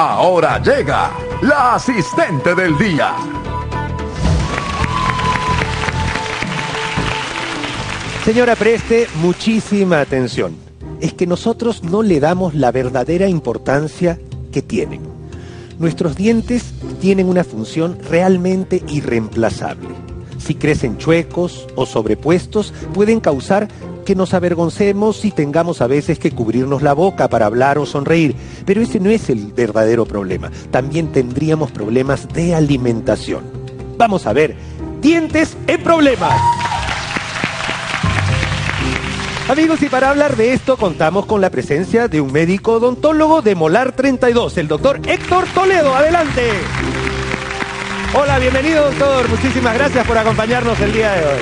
Ahora llega la asistente del día. Señora, preste muchísima atención. Es que nosotros no le damos la verdadera importancia que tienen. Nuestros dientes tienen una función realmente irreemplazable. Si crecen chuecos o sobrepuestos, pueden causar que nos avergoncemos y tengamos a veces que cubrirnos la boca para hablar o sonreír. Pero ese no es el verdadero problema. También tendríamos problemas de alimentación. Vamos a ver, dientes en problemas. Amigos, y para hablar de esto contamos con la presencia de un médico odontólogo de Molar 32, el doctor Héctor Toledo. Adelante. Hola, bienvenido doctor. Muchísimas gracias por acompañarnos el día de hoy.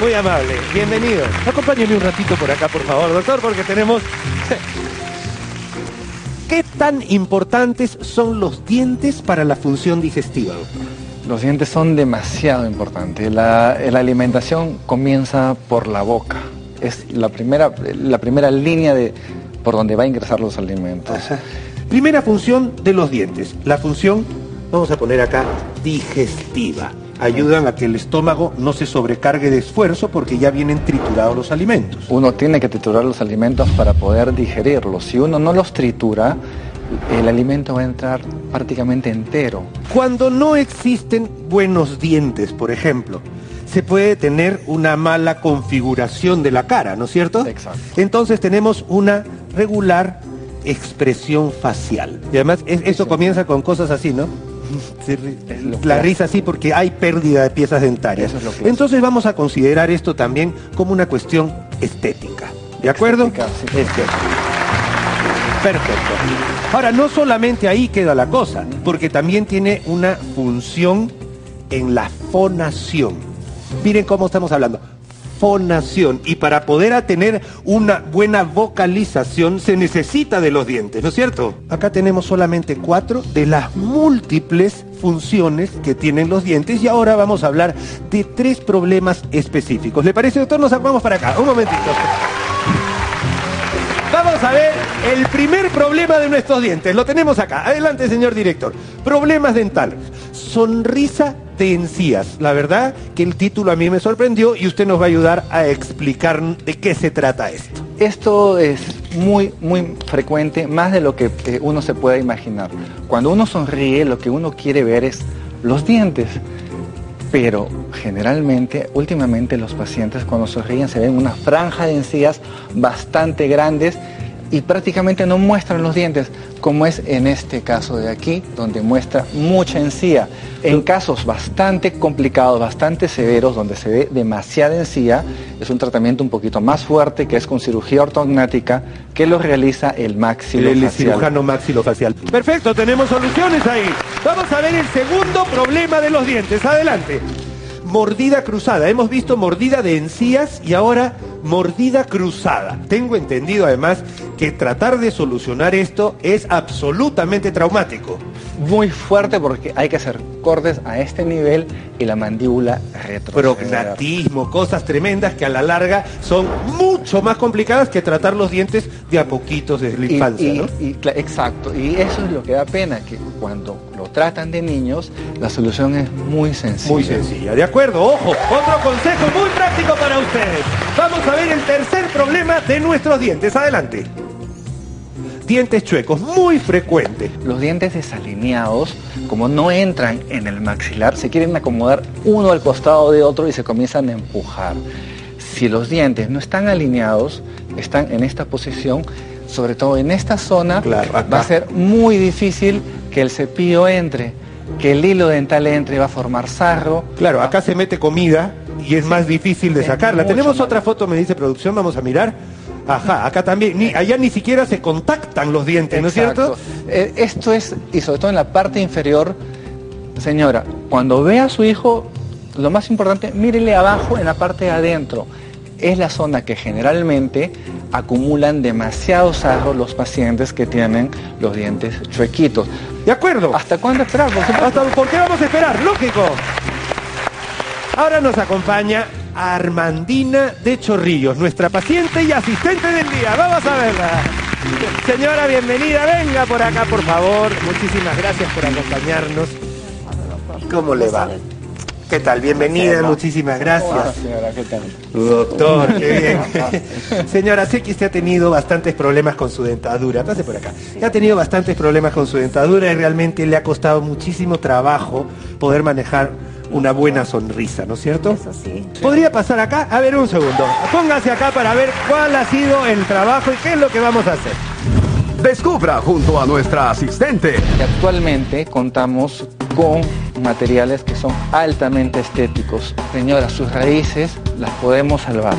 Muy amable. Bienvenido. Acompáñeme un ratito por acá, por favor, doctor, porque tenemos... ¿Qué tan importantes son los dientes para la función digestiva, doctor? Los dientes son demasiado importantes. La, la alimentación comienza por la boca es la primera, la primera línea de, por donde va a ingresar los alimentos. Primera función de los dientes, la función, vamos a poner acá, digestiva. Ayudan a que el estómago no se sobrecargue de esfuerzo porque ya vienen triturados los alimentos. Uno tiene que triturar los alimentos para poder digerirlos. Si uno no los tritura, el alimento va a entrar prácticamente entero. Cuando no existen buenos dientes, por ejemplo, se puede tener una mala configuración de la cara, ¿no es cierto? Exacto. Entonces tenemos una regular expresión facial. Y además eso comienza con cosas así, ¿no? La risa así porque hay pérdida de piezas dentarias. Entonces vamos a considerar esto también como una cuestión estética. ¿De acuerdo? Estética, Perfecto. Ahora, no solamente ahí queda la cosa, porque también tiene una función en la fonación. Miren cómo estamos hablando. Fonación. Y para poder tener una buena vocalización se necesita de los dientes, ¿no es cierto? Acá tenemos solamente cuatro de las múltiples funciones que tienen los dientes y ahora vamos a hablar de tres problemas específicos. ¿Le parece, doctor? Nos vamos para acá. Un momentito. Vamos a ver el primer problema de nuestros dientes. Lo tenemos acá. Adelante, señor director. Problemas dentales. Sonrisa de encías. La verdad que el título a mí me sorprendió y usted nos va a ayudar a explicar de qué se trata esto. Esto es muy, muy frecuente, más de lo que uno se puede imaginar. Cuando uno sonríe, lo que uno quiere ver es los dientes. Pero generalmente, últimamente los pacientes cuando sonríen se ven una franja de encías bastante grandes y prácticamente no muestran los dientes, como es en este caso de aquí, donde muestra mucha encía. En casos bastante complicados, bastante severos, donde se ve demasiada encía, es un tratamiento un poquito más fuerte, que es con cirugía ortognática, que lo realiza el maxilofacial. El cirujano maxilofacial. Perfecto, tenemos soluciones ahí. Vamos a ver el segundo problema de los dientes. Adelante. Mordida cruzada. Hemos visto mordida de encías y ahora mordida cruzada. Tengo entendido además que tratar de solucionar esto es absolutamente traumático. Muy fuerte porque hay que hacer cortes a este nivel y la mandíbula retroceder. Prognatismo, cosas tremendas que a la larga son mucho más complicadas que tratar los dientes de a poquitos desde la infancia. exacto, y eso es lo que da pena, que cuando lo tratan de niños, la solución es muy sencilla. Muy sencilla, de acuerdo, ojo, otro consejo muy práctico para ustedes. Vamos a ver el tercer problema de nuestros dientes. Adelante. Dientes chuecos, muy frecuente. Los dientes desalineados, como no entran en el maxilar, se quieren acomodar uno al costado de otro y se comienzan a empujar. Si los dientes no están alineados, están en esta posición, sobre todo en esta zona, va a ser muy difícil que el cepillo entre, que el hilo dental entre, va a formar sarro. Claro, acá se mete comida y es más difícil de sacarla. Tenemos otra foto, me dice producción, vamos a mirar. Ajá, acá también, ni, allá ni siquiera se contactan los dientes, ¿no es cierto? Eh, esto es, y sobre todo en la parte inferior, señora, cuando ve a su hijo, lo más importante, mírele abajo en la parte de adentro. Es la zona que generalmente acumulan demasiados sarro los pacientes que tienen los dientes chuequitos. ¿De acuerdo? ¿Hasta cuándo esperar? ¿Hasta por qué vamos a esperar? Lógico. Ahora nos acompaña Armandina de Chorrillos, nuestra paciente y asistente del día. Vamos a verla. Señora, bienvenida. Venga por acá, por favor. Muchísimas gracias por acompañarnos. ¿Cómo le va? ¿Qué tal? Bienvenida, muchísimas gracias. señora, ¿qué tal? Doctor, qué bien. Señora, sé que usted ha tenido bastantes problemas con su dentadura. Pase por acá. Ha tenido bastantes problemas con su dentadura y realmente le ha costado muchísimo trabajo poder manejar una buena sonrisa, ¿no es cierto? Eso sí. ¿Podría pasar acá? A ver, un segundo. Póngase acá para ver cuál ha sido el trabajo y qué es lo que vamos a hacer. Descubra junto a nuestra asistente actualmente contamos con materiales que son altamente estéticos. Señora, sus raíces las podemos salvar.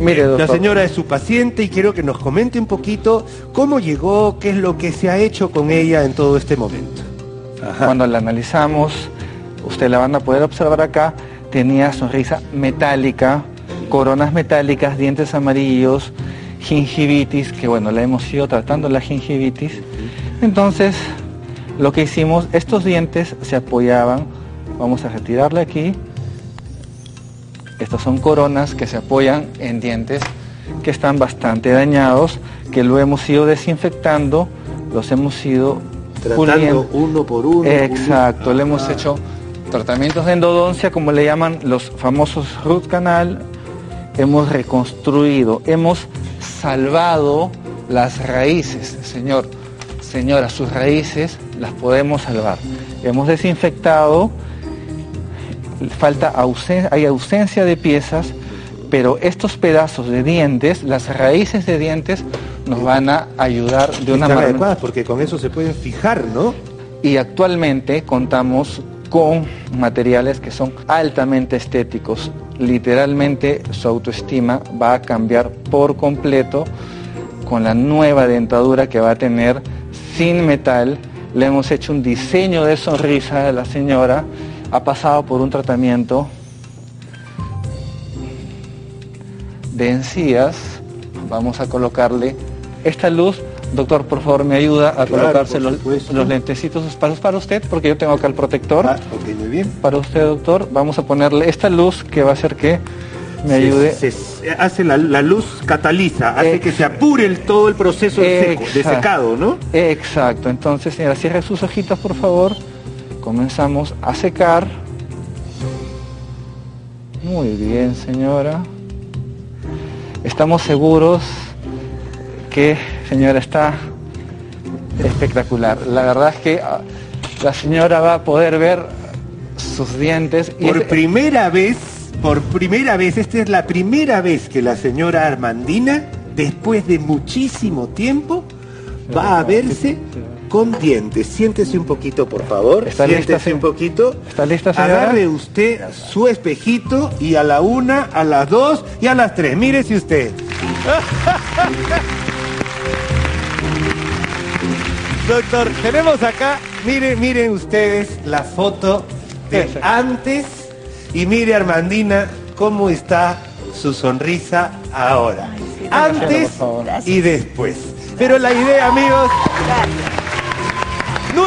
Mire, La señora es su paciente y quiero que nos comente un poquito cómo llegó, qué es lo que se ha hecho con ella en todo este momento. Cuando la analizamos, usted la van a poder observar acá, tenía sonrisa metálica, coronas metálicas, dientes amarillos, gingivitis, que bueno, la hemos ido tratando la gingivitis. Entonces, lo que hicimos, estos dientes se apoyaban, vamos a retirarle aquí. Estas son coronas que se apoyan en dientes que están bastante dañados, que lo hemos ido desinfectando, los hemos ido puliendo. uno por uno. Exacto, le hemos hecho tratamientos de endodoncia, como le llaman los famosos root canal, hemos reconstruido, hemos salvado las raíces, señor, señora, sus raíces las podemos salvar. Hemos desinfectado, falta ausen- hay ausencia de piezas, pero estos pedazos de dientes, las raíces de dientes, nos van a ayudar de una manera adecuadas porque con eso se pueden fijar, ¿no? y actualmente contamos con materiales que son altamente estéticos. Literalmente su autoestima va a cambiar por completo con la nueva dentadura que va a tener sin metal. Le hemos hecho un diseño de sonrisa a la señora. Ha pasado por un tratamiento de encías. Vamos a colocarle esta luz. Doctor, por favor, me ayuda a Claro, colocarse los, lentecitos para, para usted, porque yo tengo acá el protector. Ah, ok, muy bien. Para usted, doctor, vamos a ponerle esta luz que va a hacer que me ayude. Se, se hace la, la luz cataliza, hace Ex- que se apure el- todo el proceso de, seco- de Exacto. secado, ¿no? Exacto. Entonces, señora, cierre sus ojitos, por favor. Comenzamos a secar. Muy bien, señora. Estamos seguros que, señora, está espectacular. La verdad es que ah, la señora va a poder ver sus dientes. y Por es- primera vez, por primera vez, esta es la primera vez que la señora Armandina, después de muchísimo tiempo, va a verse con dientes. Siéntese un poquito, por favor. ¿Está Siéntese un poquito. ¿Está lista, señora? Agarre usted su espejito y a la una, a las dos y a las tres. Mírese usted. Doctor, tenemos acá, miren, miren ustedes la foto de antes y mire Armandina cómo está su sonrisa ahora. Antes y después. Pero la idea, amigos,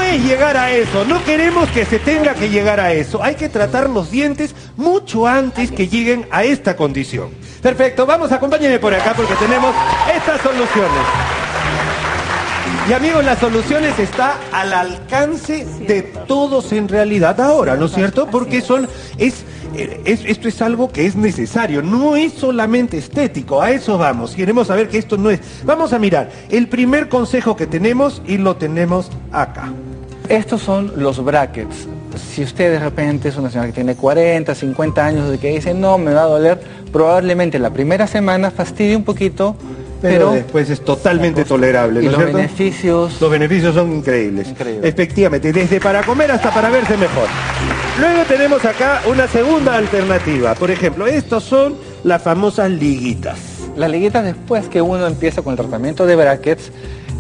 es llegar a eso, no queremos que se tenga que llegar a eso. Hay que tratar los dientes mucho antes que lleguen a esta condición. Perfecto, vamos, acompáñenme por acá porque tenemos estas soluciones. Y amigos, las soluciones está al alcance de todos en realidad ahora, ¿no es cierto? Porque son, es, es, esto es algo que es necesario, no es solamente estético, a eso vamos. Queremos saber que esto no es. Vamos a mirar el primer consejo que tenemos y lo tenemos acá. Estos son los brackets. Si usted de repente es una señora que tiene 40, 50 años y que dice, no, me va a doler, probablemente la primera semana fastidie un poquito, pero, después es totalmente tolerable. y los beneficios... Los beneficios son increíbles. Efectivamente, desde para comer hasta para verse mejor. Luego tenemos acá una segunda alternativa. Por ejemplo, estos son las famosas liguitas. Las liguitas después que uno empieza con el tratamiento de brackets,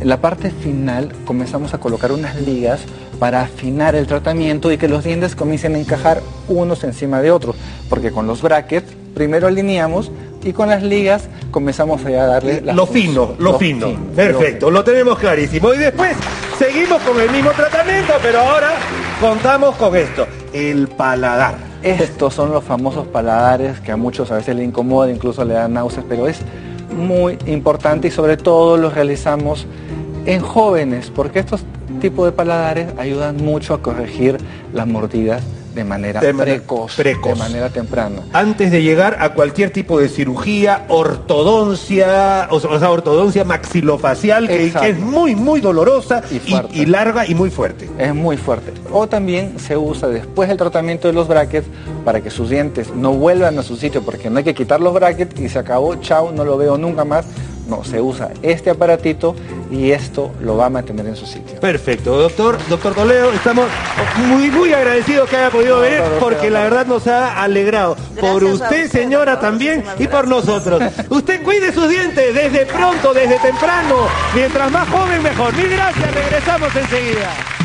en la parte final comenzamos a colocar unas ligas para afinar el tratamiento y que los dientes comiencen a encajar unos encima de otros. Porque con los brackets primero alineamos y con las ligas comenzamos a darle lo fino, lo, fino. Perfecto, lo, tenemos clarísimo. Y después seguimos con el mismo tratamiento, pero ahora contamos con esto, el paladar. Estos son los famosos paladares que a muchos a veces le incomoda, incluso le dan náuseas, pero es muy importante y sobre todo los realizamos en jóvenes, porque estos tipos de paladares ayudan mucho a corregir las mordidas de manera precoz, de manera temprana. Antes de llegar a cualquier tipo de cirugía, ortodoncia, o, sea, ortodoncia maxilofacial, que, es muy, muy dolorosa y, larga y muy fuerte. Es muy fuerte. O también se usa después del tratamiento de los brackets para que sus dientes no vuelvan a su sitio, porque no hay que quitar los brackets y se acabó, chao, no lo veo nunca más. No, se usa este aparatito y esto lo va a mantener en su sitio. Perfecto, doctor, doctor Toledo, estamos muy, muy agradecidos que haya podido venir porque la verdad nos ha alegrado. por usted, señora, también y por nosotros. usted cuide sus dientes desde pronto, desde temprano. Mientras más joven, mejor. Mil gracias, regresamos enseguida.